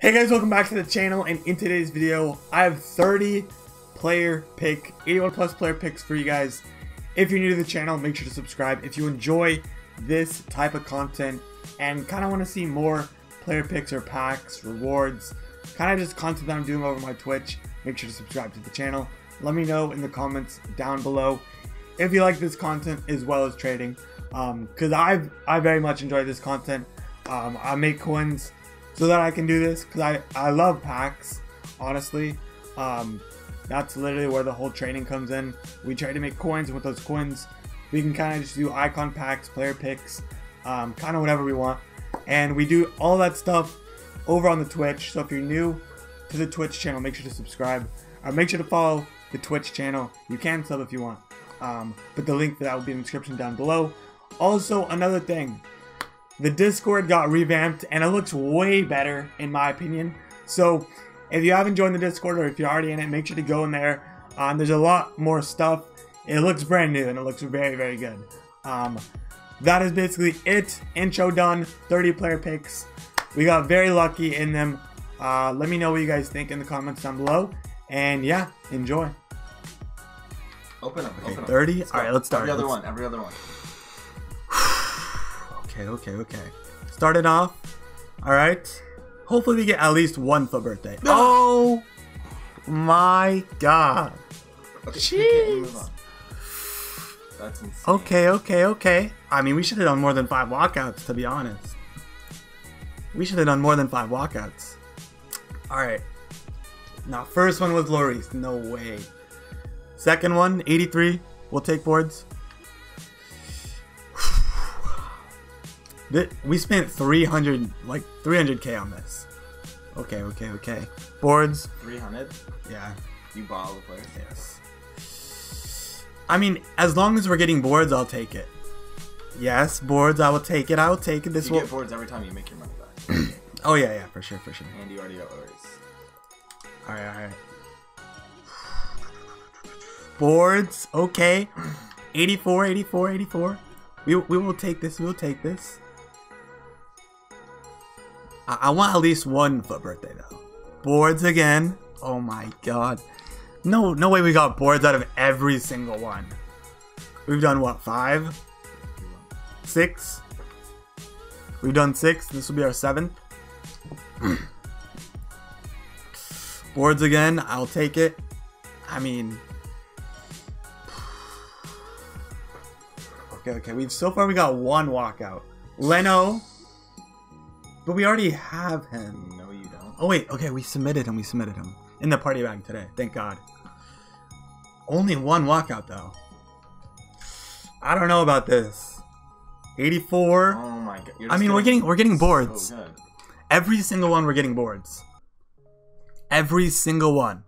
Hey guys, welcome back to the channel and in today's video, I have 30 player pick, 81 plus player picks for you guys. If you're new to the channel, make sure to subscribe. If you enjoy this type of content and kind of want to see more player picks or packs, rewards, kind of just content that I'm doing over my Twitch, make sure to subscribe to the channel. Let me know in the comments down below if you like this content as well as trading. Because um, I've I very much enjoy this content. Um, I make coins so that I can do this because I, I love packs, honestly. Um, that's literally where the whole training comes in. We try to make coins, and with those coins, we can kind of just do icon packs, player picks, um, kind of whatever we want. And we do all that stuff over on the Twitch. So if you're new to the Twitch channel, make sure to subscribe. Or make sure to follow the Twitch channel. You can sub if you want. Um, but the link for that will be in the description down below. Also, another thing, the Discord got revamped and it looks way better in my opinion. So if you haven't joined the Discord or if you're already in it, make sure to go in there. Um, there's a lot more stuff. It looks brand new and it looks very, very good. Um, that is basically it. Intro done. 30 player picks. We got very lucky in them. Uh, let me know what you guys think in the comments down below. And yeah, enjoy. Open up. Okay, open 30? Alright, let's start. Every other let's... one. Every other one. Okay, okay, okay. Started off. Alright. Hopefully we get at least one for birthday. Oh my god. Okay, Jeez. That's insane. Okay, okay, okay. I mean, we should have done more than five walkouts, to be honest. We should have done more than five walkouts. Alright. Now, first one was Loris. No way. Second one, 83. We'll take boards. We spent 300, like 300k on this. Okay, okay, okay. Boards. 300? Yeah. You bought all the players? Yes. I mean, as long as we're getting boards, I'll take it. Yes, boards, I will take it. I will take it. This you will. get boards every time you make your money back. oh yeah, yeah, for sure, for sure. and you already got Loris. All right, all right. Boards, okay. 84, 84, 84. We, we will take this. We will take this. I, I want at least one for birthday though. Boards again. Oh my god. No, no way we got boards out of every single one. We've done what, five? Six? We've done six. This will be our seventh. boards again. I'll take it. I mean... Okay, okay. We've so far we got one walkout. Leno. But we already have him. No, you don't. Oh wait, okay, we submitted him. We submitted him in the party bag today. Thank God. Only one walkout though. I don't know about this. 84. Oh my god. I mean, we're getting we're getting so boards. good. Every single one we're getting boards. Every single one.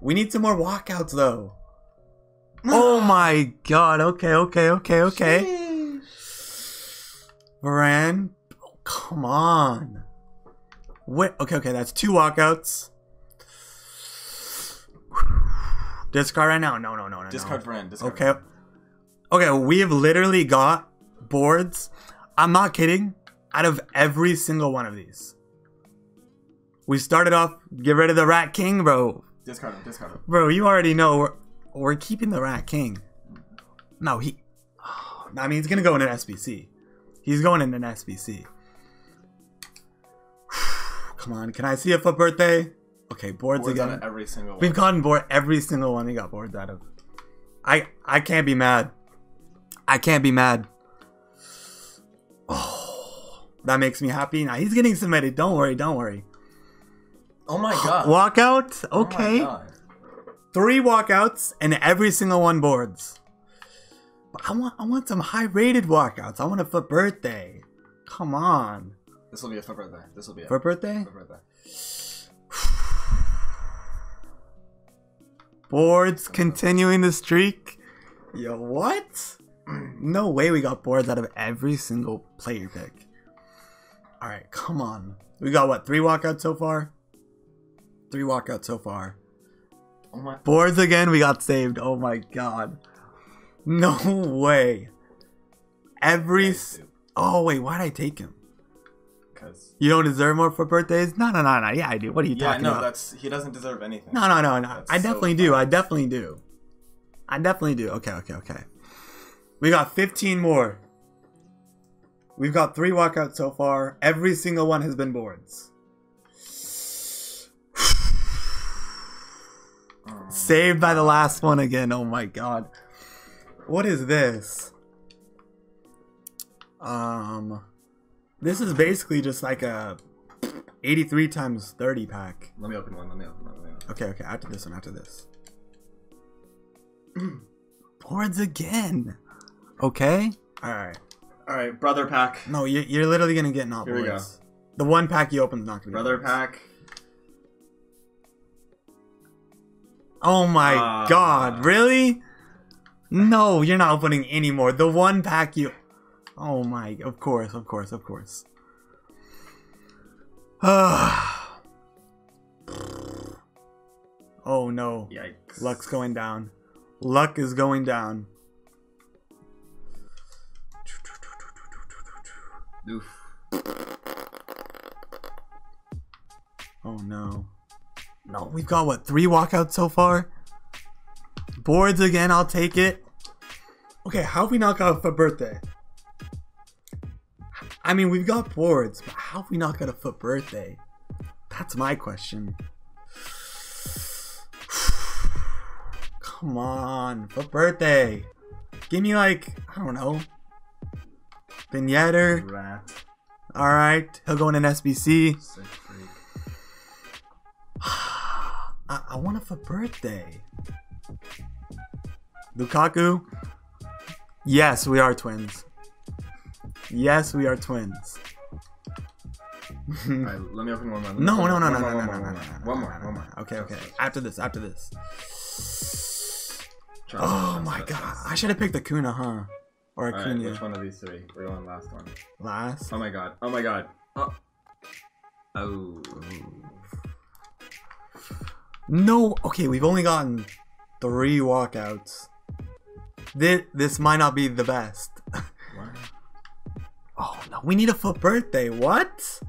We need some more walkouts though. oh my god. Okay, okay, okay, okay. Varane. Come on. Wait, okay, okay, that's two walkouts. Discard right now? No, no, no, no. Discard no. friend. Discard Okay. friend. Okay, we have literally got boards. I'm not kidding. Out of every single one of these. We started off, get rid of the Rat King, bro. Discard him. Discard him. Bro, you already know we're, we're keeping the Rat King. No, he. I mean, he's gonna go in an SBC. He's going in an SBC. Come on, can I see it for birthday? Okay, boards, Boards again. every single one. We've gotten board every single one we got boards out of. I I can't be mad. I can't be mad. Oh, that makes me happy. Now he's getting submitted. Don't worry, don't worry. Oh my god. Walkout. Oh Okay, God. three walkouts and every single one boards. But I want I want some high rated walkouts. I want it for birthday. Come on, This will be it for birthday. This will be it for birthday. for birthday. Boards continuing the streak. Yo, what? No way we got boards out of every single player pick. Alright, come on. We got what, three walkouts so far? Three walkouts so far. Oh my. Boards again, we got saved. Oh my god. No way. Every. Oh, wait, why'd I take him? Because. You don't deserve more for birthdays? No, no, no, no. Yeah, I do. What are you Yeah, talking no, about? that's he doesn't deserve anything. No, no, no, no. That's I so definitely do. I definitely do. I definitely do. Okay, okay, okay. We got 15 more. We've got three walkouts so far. Every single one has been boards. Saved by the last one again. Oh my god. What is this? Um this is basically just like a 83 times 30 pack. Let me open one. Let me open one. Let me open Okay, okay, after this one, after this. Boards again. Okay. All right. All right, brother pack. No, you're, you're literally gonna get not Here we boards. The one pack you open is not gonna Brother boards. pack. Oh my Ah. god, really? No, you're not opening anymore. The one pack you. Oh my, of course, of course, of course. Oh no. Yikes. Luck's going down. Luck is going down. Oof. Oh no. No, we've got what, three walkouts so far? Boards again, I'll take it. Okay, how have we not got a birthday? I mean, we've got boards, but how have we not got a FUT birthday? That's my question. Come on, FUT birthday. Give me like, I don't know. Vignetter. Rat. Alright, he'll go in an SBC. Sick freak. I, I want it for birthday. Lukaku. Yes, we are twins. Yes, we are twins. Right, let me open one more. No, no, no, no, no, no, no, no, no, One no, more, no, one no. more. Okay, okay. After this, after this. Oh my god. I should have picked Acuna, huh? Or Acuna which one of these three? We're going last one. last. Oh my god. Oh my god. Oh. Oh. No, okay, we've only gotten three walkouts. This this might not be the best. We need a FUT birthday. What?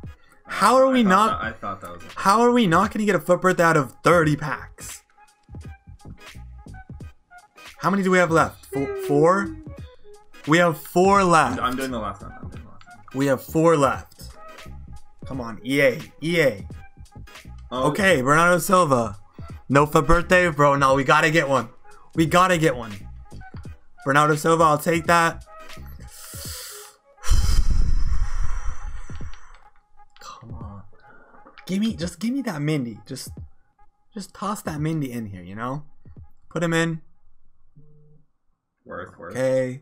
How are I we not? that- I thought that was. How are we not gonna get a FUT birthday out of 30 packs? How many do we have left? Four? four? We have four left. I'm doing the last one. I'm doing the last one. We have four left. Come on, EA, EA. Oh, Okay, Bernardo Silva. No for birthday, bro. No, we gotta get one. We gotta get one. Bernardo Silva, I'll take that. Give me just give me that Mendy. Just just toss that Mendy in here, you know? Put him in. Worth, worth. Okay.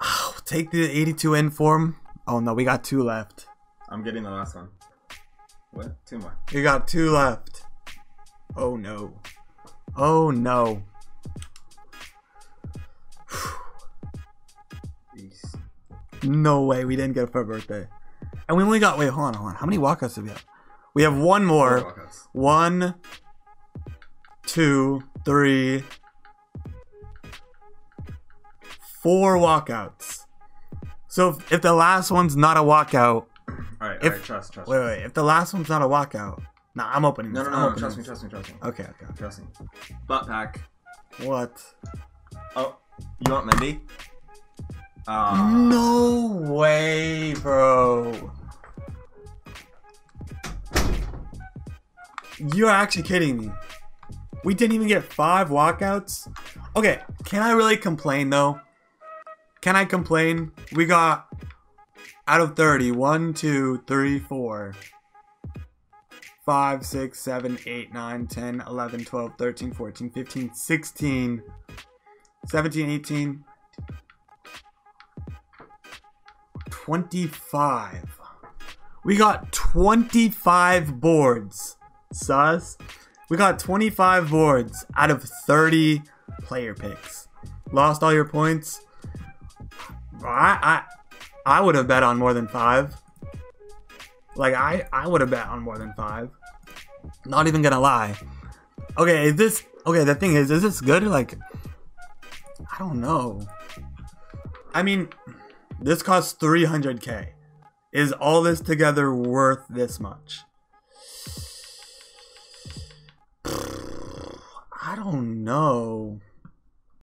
Take the 82 in form. Oh no, we got two left. I'm getting the last one. What? Two more. We got two left. Oh no. Oh no. No way, we didn't get it for a birthday. And we only got wait, hold on, hold on. How many walkouts do we have? We have one more. One, two, three, four walkouts. So if, if the last one's not a walkout, All right, If- all right. Trust, trust. wait, wait. If the last one's not a walkout, nah, I'm opening No, this. no, no. no trust me, trust me, trust me. Okay, okay. Trust me. Butt pack. What? Oh, you want Mendy? Uh, No way, bro. You're actually kidding me. We didn't even get five walkouts. Okay, can I really complain though? Can I complain? We got out of 30, 1, 2, 3, 4, 5, 6, 7, 8, 9, 10, 11, 12, 13, 14, 15, 16, 17, 18, 25. We got 25 boards. Sus. We got 25 boards out of 30 player picks. Lost all your points. I I I would have bet on more than 5. Like I I would have bet on more than 5. Not even to lie. Okay, is this Okay, the thing is is this good like I don't know. I mean, this costs 300k. Is all this together worth this much? I don't know.